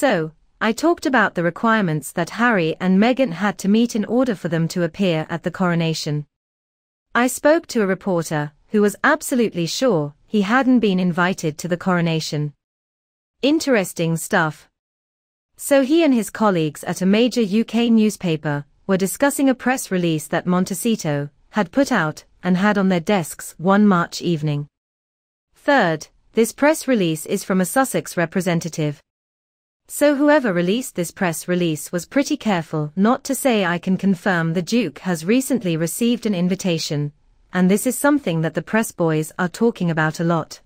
So, I talked about the requirements that Harry and Meghan had to meet in order for them to appear at the coronation. I spoke to a reporter, who was absolutely sure he hadn't been invited to the coronation. Interesting stuff. So he and his colleagues at a major UK newspaper were discussing a press release that Montecito had put out and had on their desks one March evening. Third, this press release is from a Sussex representative. So whoever released this press release was pretty careful not to say I can confirm the Duke has recently received an invitation, and this is something that the press boys are talking about a lot.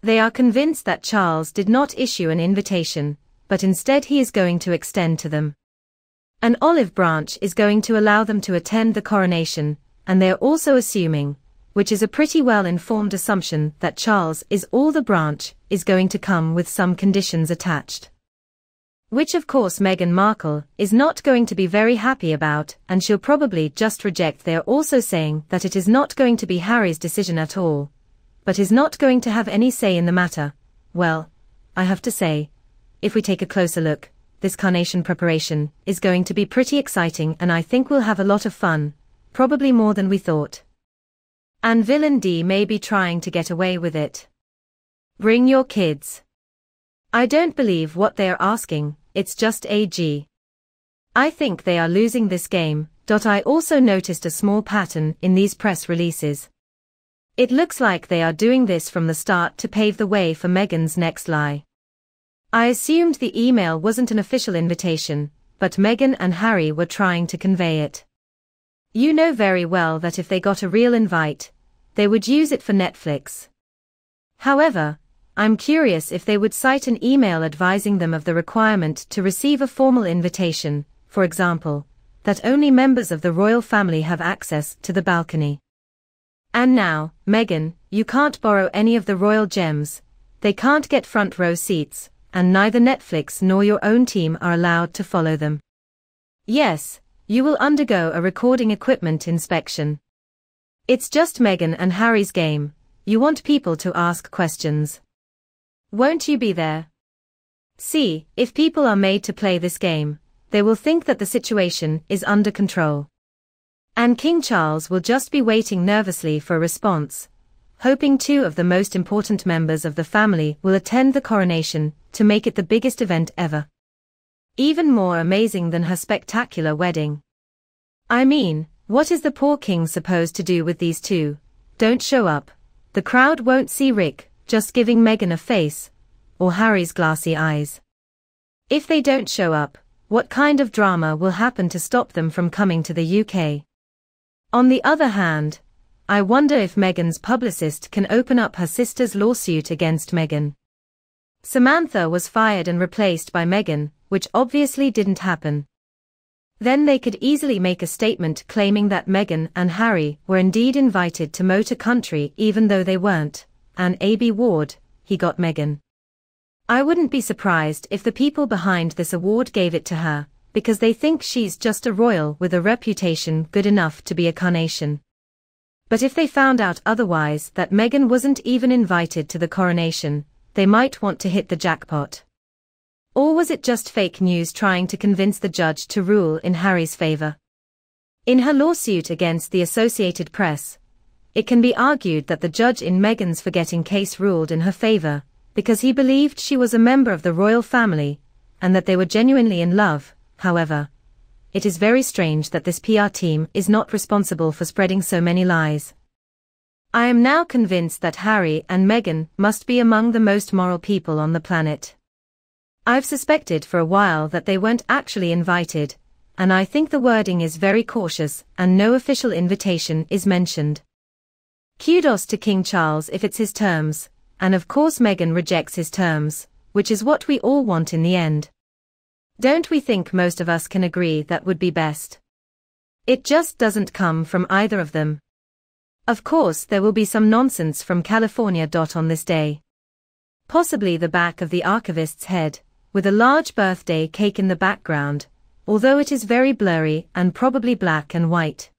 They are convinced that Charles did not issue an invitation, but instead he is going to extend to them. An olive branch is going to allow them to attend the coronation, and they are also assuming, which is a pretty well-informed assumption that Charles is all the branch, is going to come with some conditions attached. Which of course Meghan Markle is not going to be very happy about, and she'll probably just reject they are also saying that it is not going to be Harry's decision at all, but is not going to have any say in the matter. Well, I have to say, if we take a closer look, this carnation preparation is going to be pretty exciting and I think we'll have a lot of fun, probably more than we thought. And Villain D may be trying to get away with it. Bring your kids. I don't believe what they are asking, it's just AG. I think they are losing this game. I also noticed a small pattern in these press releases. It looks like they are doing this from the start to pave the way for Meghan's next lie. I assumed the email wasn't an official invitation, but Meghan and Harry were trying to convey it. You know very well that if they got a real invite, they would use it for Netflix. However, I'm curious if they would cite an email advising them of the requirement to receive a formal invitation, for example, that only members of the royal family have access to the balcony. And now, Meghan, you can't borrow any of the royal gems, they can't get front row seats, and neither Netflix nor your own team are allowed to follow them. Yes, you will undergo a recording equipment inspection. It's just Meghan and Harry's game, you want people to ask questions. Won't you be there? See, if people are made to play this game, they will think that the situation is under control. And King Charles will just be waiting nervously for a response, hoping two of the most important members of the family will attend the coronation to make it the biggest event ever. Even more amazing than her spectacular wedding. I mean, what is the poor king supposed to do with these two? Don't show up. The crowd won't see Rick, just giving Meghan a face, or Harry's glassy eyes. If they don't show up, what kind of drama will happen to stop them from coming to the UK? On the other hand, I wonder if Meghan's publicist can open up her sister's lawsuit against Meghan. Samantha was fired and replaced by Meghan, which obviously didn't happen. Then they could easily make a statement claiming that Meghan and Harry were indeed invited to motor country even though they weren't, and A.B. Ward, he got Meghan. I wouldn't be surprised if the people behind this award gave it to her, because they think she's just a royal with a reputation good enough to be a carnation. But if they found out otherwise that Meghan wasn't even invited to the coronation, they might want to hit the jackpot. Or was it just fake news trying to convince the judge to rule in Harry's favor? In her lawsuit against the Associated Press, it can be argued that the judge in Meghan's forgetting case ruled in her favor, because he believed she was a member of the royal family, and that they were genuinely in love, however, it is very strange that this PR team is not responsible for spreading so many lies. I am now convinced that Harry and Meghan must be among the most moral people on the planet. I've suspected for a while that they weren't actually invited, and I think the wording is very cautious and no official invitation is mentioned. Kudos to King Charles if it's his terms, and of course Meghan rejects his terms, which is what we all want in the end. Don't we think most of us can agree that would be best? It just doesn't come from either of them. Of course there will be some nonsense from California. Dot On this day. Possibly the back of the archivist's head, with a large birthday cake in the background, although it is very blurry and probably black and white.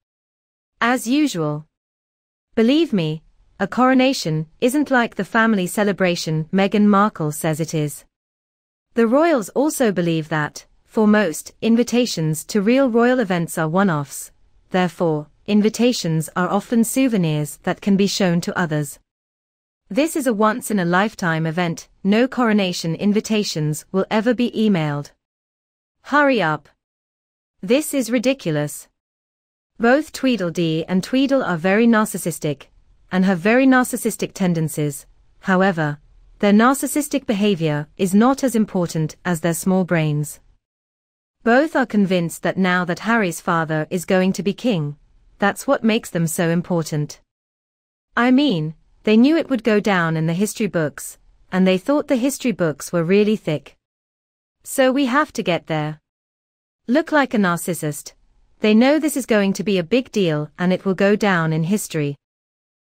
As usual. Believe me, a coronation isn't like the family celebration Meghan Markle says it is. The royals also believe that, for most, invitations to real royal events are one-offs, therefore, invitations are often souvenirs that can be shown to others. This is a once-in-a-lifetime event, no coronation invitations will ever be emailed. Hurry up. This is ridiculous. Both Tweedledee and Tweedle are very narcissistic, and have very narcissistic tendencies, however, their narcissistic behavior is not as important as their small brains. Both are convinced that now that Harry's father is going to be king, that's what makes them so important. I mean, they knew it would go down in the history books, and they thought the history books were really thick. So we have to get there. Look like a narcissist. They know this is going to be a big deal and it will go down in history.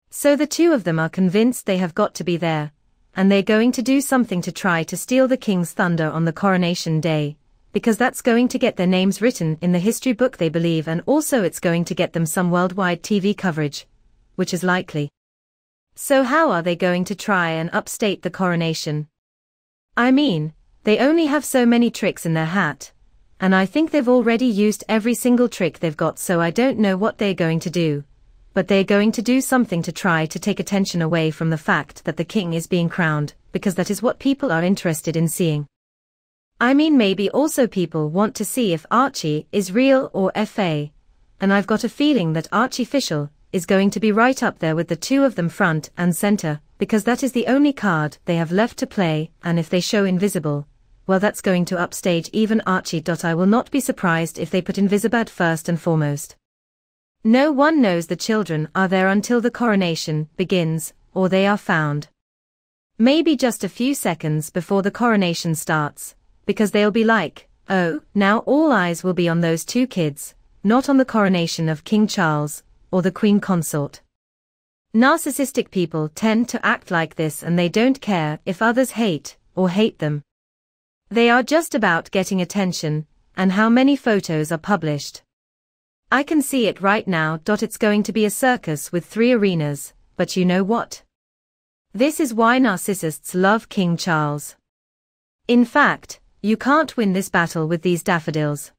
So the two of them are convinced they have got to be there, and they're going to do something to try to steal the king's thunder on the coronation day, because that's going to get their names written in the history book they believe and also it's going to get them some worldwide TV coverage, which is likely. So how are they going to try and upstate the coronation? I mean, they only have so many tricks in their hat, and I think they've already used every single trick they've got so I don't know what they're going to do. But they're going to do something to try to take attention away from the fact that the king is being crowned, because that is what people are interested in seeing. I mean maybe also people want to see if Archie is real or FA, and I've got a feeling that Archie Fishel is going to be right up there with the two of them front and center, because that is the only card they have left to play, and if they show invisible, well that's going to upstage even Archie. I will not be surprised if they put Invisibad first and foremost. No one knows the children are there until the coronation begins, or they are found. Maybe just a few seconds before the coronation starts, because they'll be like, oh, now all eyes will be on those two kids, not on the coronation of King Charles, or the queen consort. Narcissistic people tend to act like this and they don't care if others hate or hate them. They are just about getting attention, and how many photos are published. I can see it right now. It's going to be a circus with three arenas, but you know what? This is why narcissists love King Charles. In fact, you can't win this battle with these daffodils.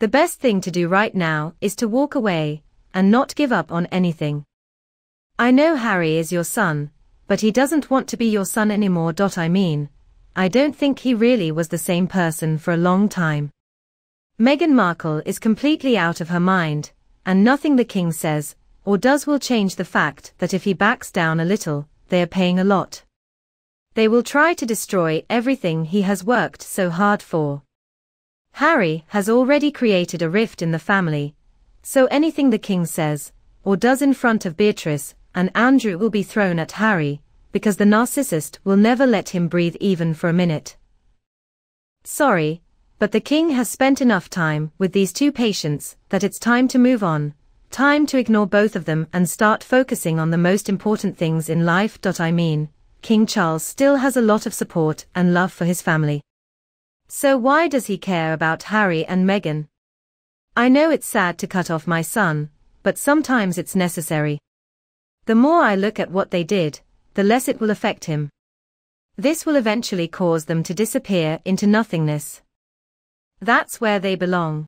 The best thing to do right now is to walk away, and not give up on anything. I know Harry is your son, but he doesn't want to be your son anymore. I mean, I don't think he really was the same person for a long time. Meghan Markle is completely out of her mind, and nothing the king says, or does will change the fact that if he backs down a little, they are paying a lot. They will try to destroy everything he has worked so hard for. Harry has already created a rift in the family, so anything the king says, or does in front of Beatrice, and Andrew will be thrown at Harry, because the narcissist will never let him breathe even for a minute. Sorry, but the king has spent enough time with these two patients that it's time to move on, time to ignore both of them and start focusing on the most important things in life. I mean, King Charles still has a lot of support and love for his family. So why does he care about Harry and Meghan? I know it's sad to cut off my son, but sometimes it's necessary. The more I look at what they did, the less it will affect him. This will eventually cause them to disappear into nothingness. That's where they belong.